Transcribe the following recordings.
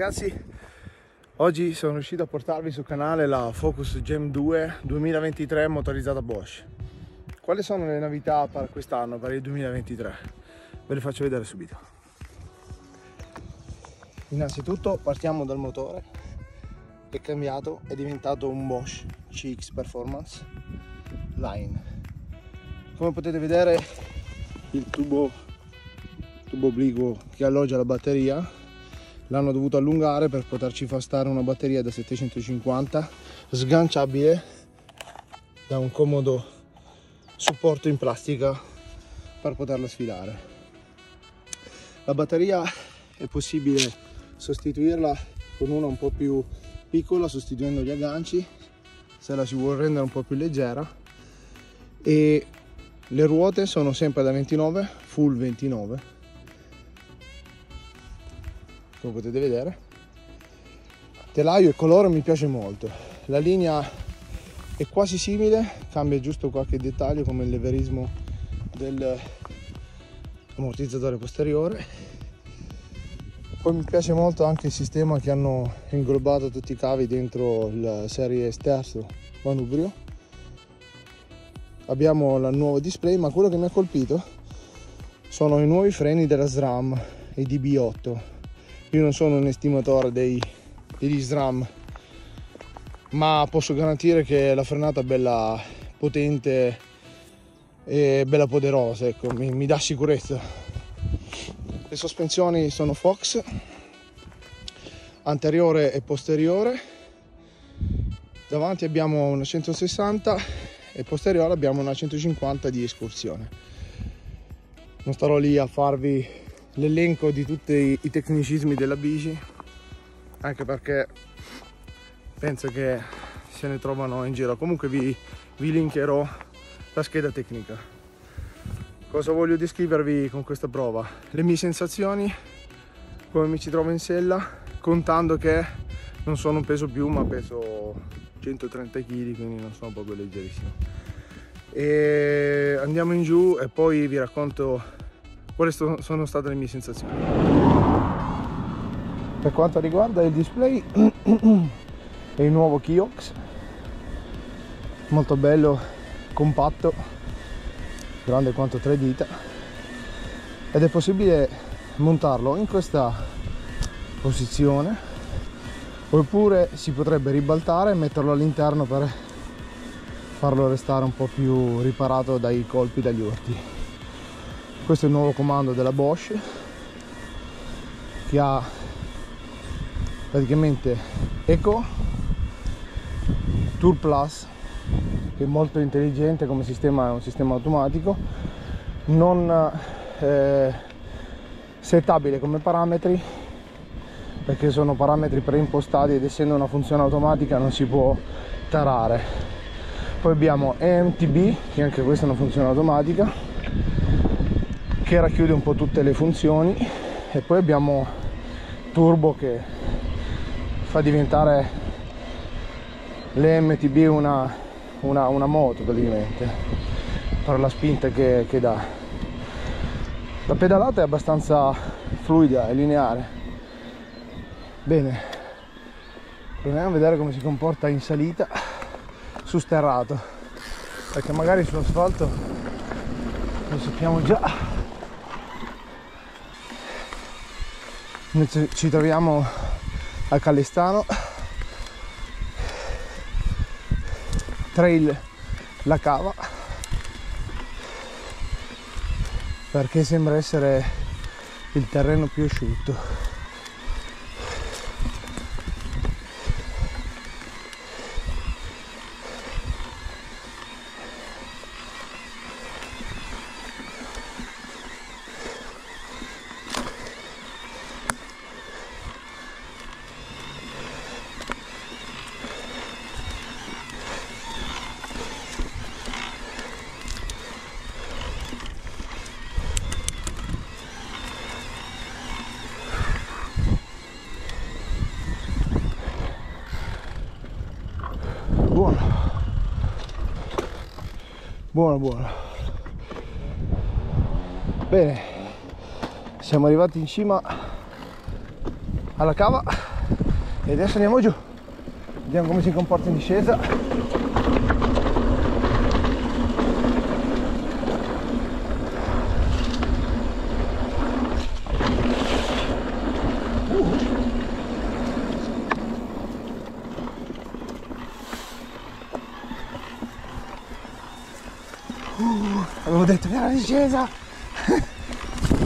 ragazzi, oggi sono riuscito a portarvi sul canale la Focus Gem 2 2023 motorizzata Bosch. Quali sono le novità per quest'anno, per il 2023? Ve le faccio vedere subito. Innanzitutto partiamo dal motore, è cambiato, è diventato un Bosch CX Performance Line. Come potete vedere il tubo, tubo obliquo che alloggia la batteria l'hanno dovuto allungare per poterci far stare una batteria da 750 sganciabile da un comodo supporto in plastica per poterla sfilare. La batteria è possibile sostituirla con una un po' più piccola sostituendo gli agganci se la si vuole rendere un po' più leggera. E le ruote sono sempre da 29 full 29 come potete vedere. Telaio e colore mi piace molto. La linea è quasi simile cambia giusto qualche dettaglio come il leverismo del ammortizzatore posteriore. Poi mi piace molto anche il sistema che hanno inglobato tutti i cavi dentro la serie sterzo manubrio. Abbiamo il nuovo display ma quello che mi ha colpito sono i nuovi freni della SRAM i DB8 io non sono un estimatore dei, degli SRAM ma posso garantire che la frenata è bella potente e bella poderosa ecco mi, mi dà sicurezza. Le sospensioni sono Fox anteriore e posteriore. Davanti abbiamo una 160 e posteriore abbiamo una 150 di escursione. Non starò lì a farvi l'elenco di tutti i tecnicismi della bici anche perché penso che se ne trovano in giro. Comunque vi, vi linkerò la scheda tecnica. Cosa voglio descrivervi con questa prova? Le mie sensazioni come mi ci trovo in sella contando che non sono un peso più ma peso 130 kg quindi non sono proprio leggerissimo. E andiamo in giù e poi vi racconto quali sono state le mie sensazioni. Per quanto riguarda il display è il nuovo Kiox, molto bello, compatto, grande quanto tre dita. Ed è possibile montarlo in questa posizione. Oppure si potrebbe ribaltare e metterlo all'interno per farlo restare un po' più riparato dai colpi dagli urti questo è il nuovo comando della Bosch che ha praticamente Eco Tour Plus che è molto intelligente come sistema è un sistema automatico non eh, settabile come parametri perché sono parametri preimpostati ed essendo una funzione automatica non si può tarare. Poi abbiamo EMTB che anche questa è una funzione automatica che racchiude un po' tutte le funzioni e poi abbiamo turbo che fa diventare l'MTB una, una, una moto praticamente per la spinta che, che dà. La pedalata è abbastanza fluida e lineare. Bene proviamo a vedere come si comporta in salita su sterrato perché magari su asfalto lo sappiamo già Noi ci troviamo a Calestano trail la cava. Perché sembra essere il terreno più asciutto buono buono. Bene. Siamo arrivati in cima alla cava. E adesso andiamo giù. Vediamo come si comporta in discesa avevo detto che era discesa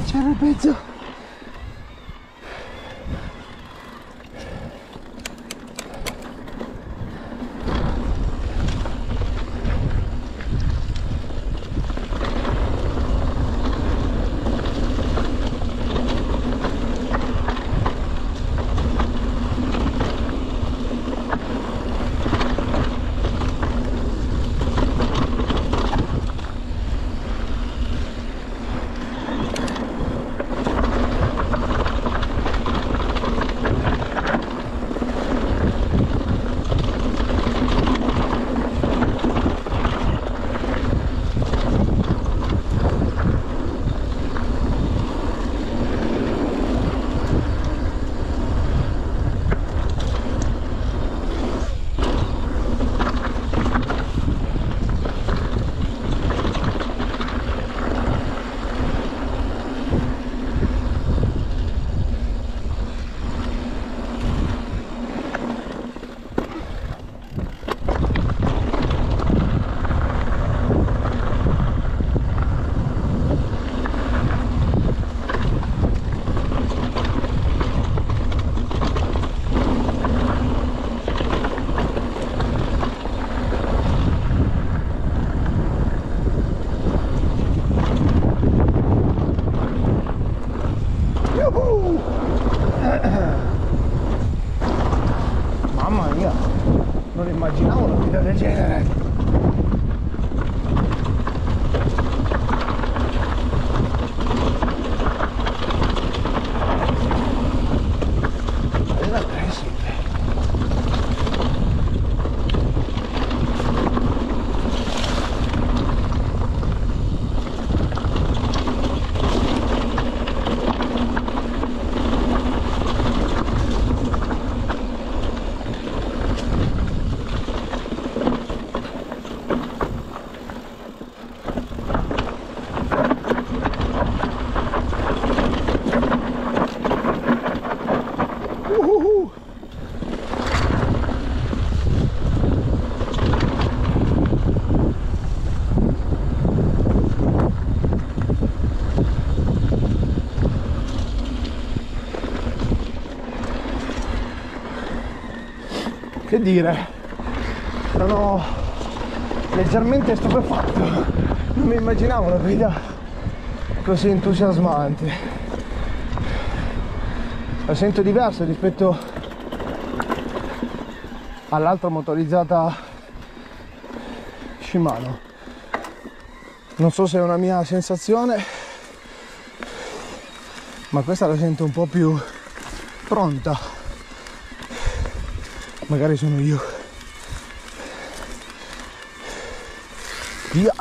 c'era il pezzo dire, sono leggermente stupefatto, non mi immaginavo una guida così entusiasmante. La sento diversa rispetto all'altra motorizzata Shimano. Non so se è una mia sensazione ma questa la sento un po' più pronta magari sono io. Via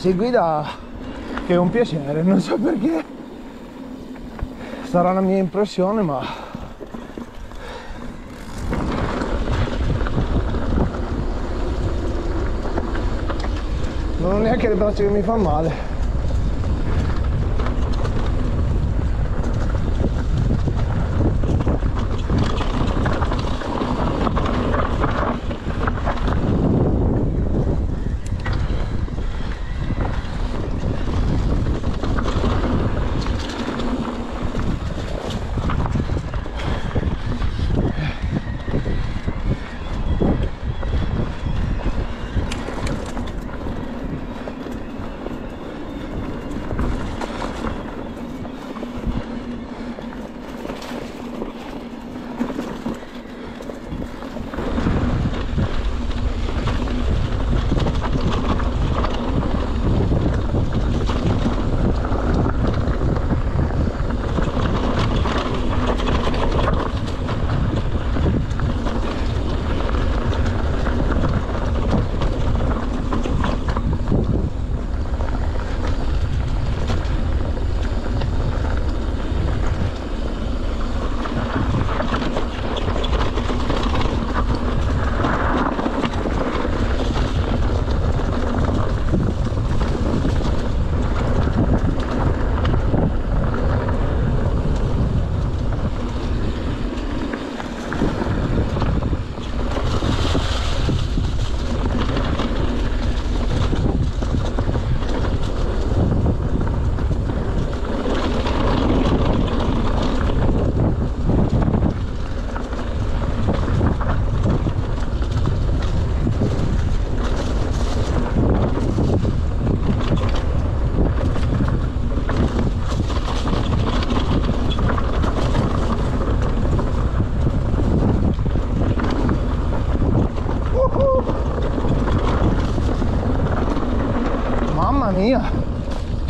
Si guida che è un piacere, non so perché. Sarà la mia impressione, ma non ho neanche le braccia che mi fanno male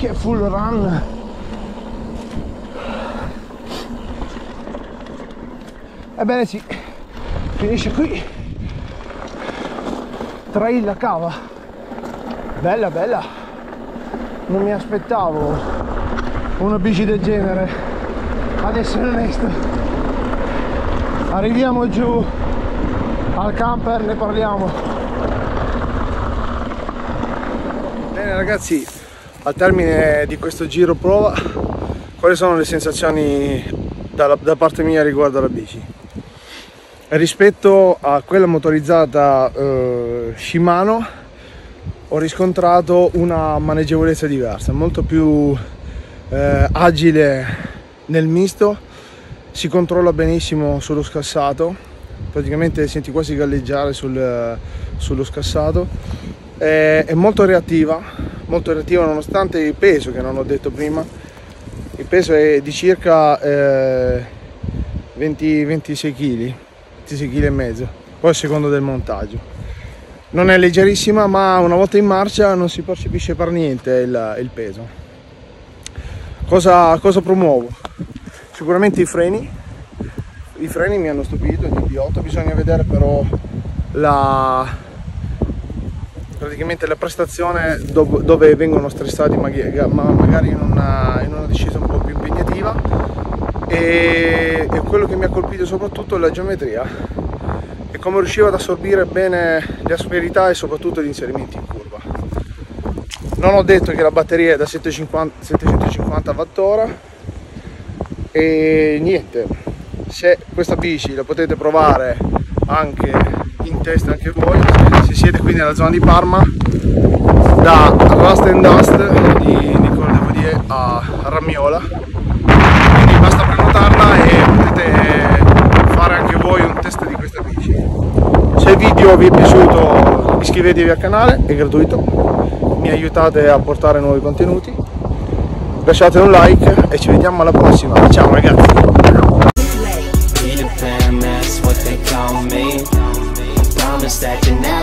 full run. Ebbene sì finisce qui. Trail la cava. Bella bella. Non mi aspettavo una bici del genere. Ad essere onesto. Arriviamo giù al camper ne parliamo. Bene ragazzi al termine di questo giro prova quali sono le sensazioni da, da parte mia riguardo alla bici? Rispetto a quella motorizzata eh, Shimano ho riscontrato una maneggevolezza diversa molto più eh, agile nel misto si controlla benissimo sullo scassato praticamente senti quasi galleggiare sul, sullo scassato è, è molto reattiva molto reattiva nonostante il peso che non ho detto prima. Il peso è di circa eh, 20, 26 kg 26 kg e mezzo poi a secondo del montaggio. Non è leggerissima ma una volta in marcia non si percepisce per niente il, il peso. Cosa, cosa promuovo? sicuramente i freni. I freni mi hanno stupito di P8 bisogna vedere però la, praticamente la prestazione dove vengono stressati magari in una, in una discesa un po' più impegnativa e, e quello che mi ha colpito soprattutto è la geometria e come riusciva ad assorbire bene le asperità e soprattutto gli inserimenti in curva. Non ho detto che la batteria è da 750, 750 Wh e niente, se questa bici la potete provare anche in testa anche voi se siete qui nella zona di Parma da Rust and Dust di Nicole Devodier a Ramiola quindi basta prenotarla e potete fare anche voi un test di questa bici. Se il video vi è piaciuto iscrivetevi al canale è gratuito. Mi aiutate a portare nuovi contenuti. Lasciate un like e ci vediamo alla prossima. Ciao ragazzi Saturday now.